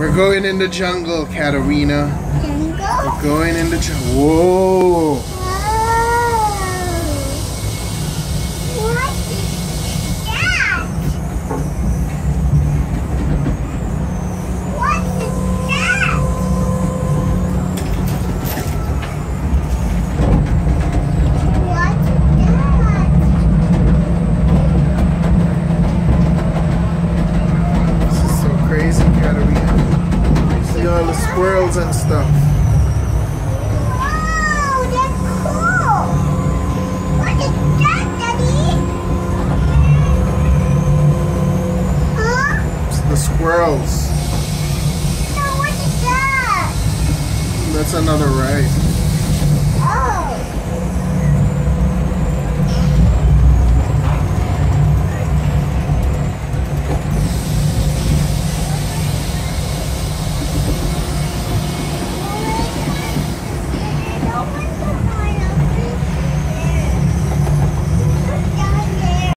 We're going in the jungle, Katarina. Jungle? We're going in the jungle. Whoa! Wow. What is that? What is that? What is that? This is so crazy, Katarina. All the squirrels and stuff. Wow, that's cool. What is that, Daddy? Huh? It's the squirrels. No, what is that? That's another ride. Oh.